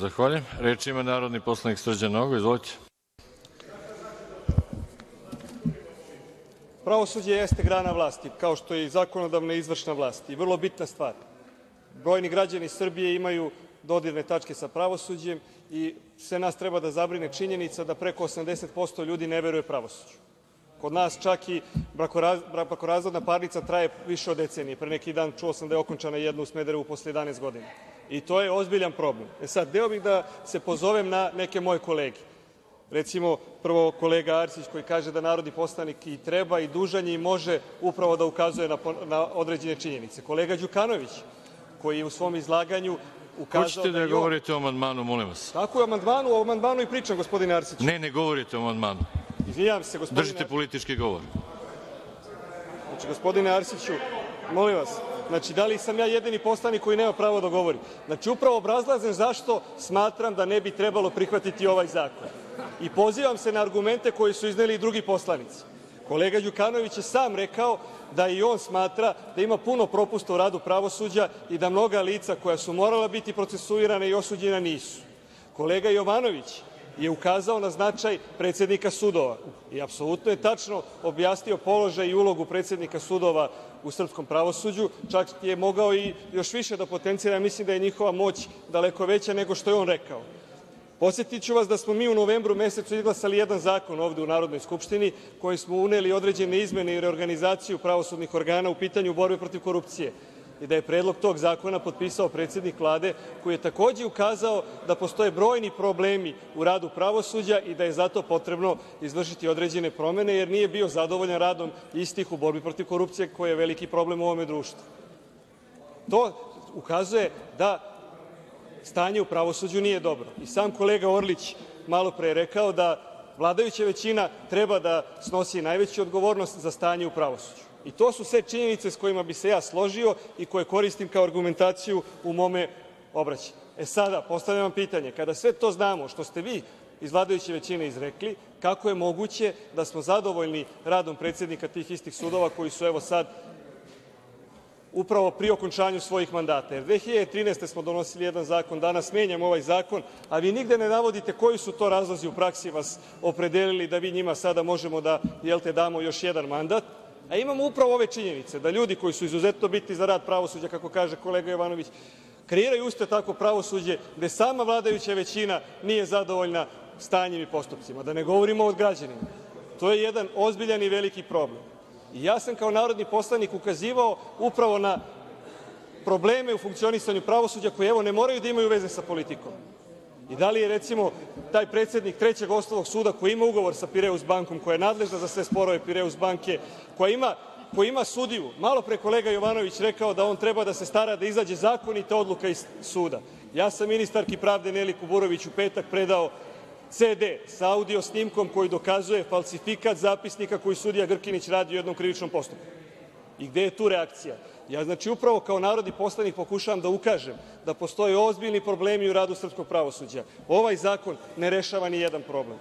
Zahvaljujem. Reč ima narodni poslanik Srđan Nogo. Izvolite. Pravosuđe jeste grana vlasti, kao što je i zakonodavna i izvršna vlast i vrlo bitna stvar. Brojni građani Srbije imaju dodirne tačke sa pravosuđem i sve nas treba da zabrine činjenica da preko 80% ljudi ne veruje pravosuđu. Kod nas čak i brakorazvodna parnica traje više od decenije. Pre neki dan čuo sam da je okončana jedna u Smederevu posle 11 godina. I to je ozbiljan problem. E sad, hteo bih da se pozovem na neke moje kolege. Recimo, prvo kolega Arsić koji kaže da narodni poslanik i treba i dužan je i može upravo da ukazuje na, na određene činjenice. Kolega Đukanović koji je u svom izlaganju ukazao Hoćete da da govorite o amandmanu, molim vas? Tako je o amandmanu, o amandmanu i pričam, gospodine Arsiću. Ne, ne govorite o amandmanu. Izvinjavam se, gospodine Držite politički govor. Znači, gospodine Arsiću, molim vas, znači, da li sam ja jedini poslanik koji nema pravo da govori? Znači, upravo obrazlazim zašto smatram da ne bi trebalo prihvatiti ovaj zakon. I pozivam se na argumente koje su izneli i drugi poslanici. Kolega Đukanović je sam rekao da i on smatra da ima puno propusta u radu pravosuđa i da mnoga lica koja su morala biti procesuirana i osuđena nisu. Kolega Jovanović je ukazao na značaj predsednika sudova. I apsolutno je tačno objasnio položaj i ulogu predsednika sudova u srpskom pravosuđu, čak je mogao i još više da potencira, mislim da je njihova moć daleko veća nego što je on rekao. Podsetiću vas da smo mi u novembru mesecu izglasali jedan zakon ovde u Narodnoj skupštini kojim smo uneli određene izmene i reorganizaciju pravosudnih organa u pitanju borbe protiv korupcije i da je predlog tog zakona potpisao predsednik Vlade, koji je takođe ukazao da postoje brojni problemi u radu pravosuđa i da je zato potrebno izvršiti određene promene, jer nije bio zadovoljan radom istih u borbi protiv korupcije, koja je veliki problem u ovome društvu. To ukazuje da stanje u pravosuđu nije dobro. I sam kolega Orlić malopre je rekao da vladajuća većina treba da snosi najveću odgovornost za stanje u pravosuđu. I to su sve činjenice s kojima bi se ja složio i koje koristim kao argumentaciju u mome. E sada, postavljam vam pitanje, kada sve to znamo što ste vi iz vladajuće većine izrekli, kako je moguće da smo zadovoljni radom predsednika tih istih sudova koji su evo sad upravo pri okončanju svojih mandata. Jer 2013. smo donosili jedan zakon, danas menjamo ovaj zakon, a vi nigde ne navodite koji su to razlozi u praksi vas opredelili da vi njima sada možemo da damo još jedan mandat. A imamo upravo ove činjenice, da ljudi koji su izuzetno bitni za rad pravosuđa, kako kaže kolega Jovanović, kreiraju isto tako pravosuđe gde sama vladajuća većina nije zadovoljna stanjem i postupcima, da ne govorimo o građanima. To je jedan ozbiljan i veliki problem. I ja sam kao narodni poslanik ukazivao upravo na probleme u funkcionisanju pravosuđa koji, evo, ne moraju da imaju veze sa politikom. I da li je, recimo, taj predsednik Trećeg osnovnog suda koji ima ugovor sa Pireus bankom, koja je nadležna za sve sporove Pireus banke, koja ima sudiju. Malo pre kolega Jovanović rekao da on treba da se stara da izađe zakonita odluka iz suda. Ja sam ministarki pravde Neli Kuburović u petak predao CD sa audio snimkom koji dokazuje falsifikat zapisnika koji sudija Grkinić radi u jednom krivičnom postupku. Gde je tu reakcija? Ja, znači, upravo kao narodni poslanik pokušavam da ukažem da postoje ozbiljni problemi u radu srpskog pravosuđa. Ovaj zakon ne rešava ni jedan problem.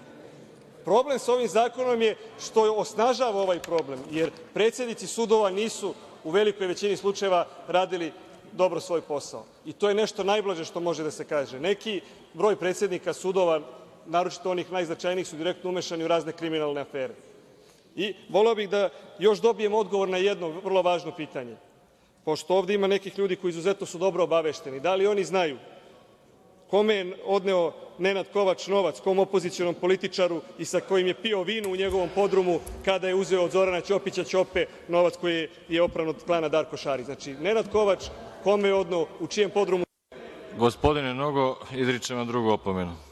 Problem sa ovim zakonom je što osnažava ovaj problem, jer predsednici sudova nisu u velikoj većini slučajeva radili dobro svoj posao. I to je nešto najblaže što može da se kaže. Neki broj predsednika sudova, naročito onih najznačajnijih, su direktno umešani u razne kriminalne afere. I voleo bih da još dobijem odgovor na jedno vrlo važno pitanje. Pošto ovde ima nekih ljudi koji izuzetno su dobro obavešteni, da li oni znaju kome je odneo Nenad Kovač novac, kom opozicionom političaru i sa kojim je pio vino u njegovom podrumu kada je uzeo od Zorana Ćopića Ćope novac koji je opran od klana Darko Šarić. Znači, Nenad Kovač, kome je odneo, u čijem podrumu Gospodine Nogo, izričem vam drugu opomenu.